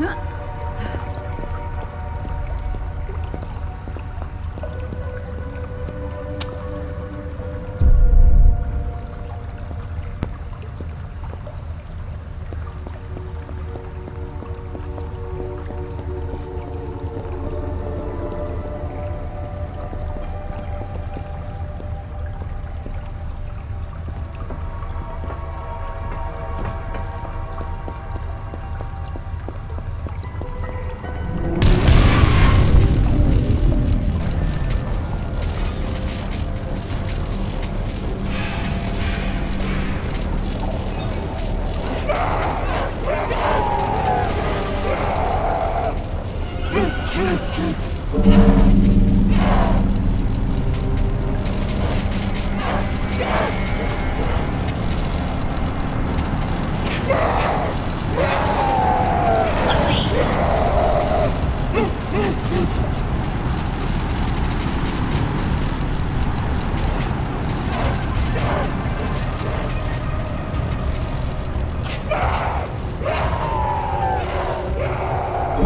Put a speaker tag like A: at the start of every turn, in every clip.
A: Hı?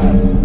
A: You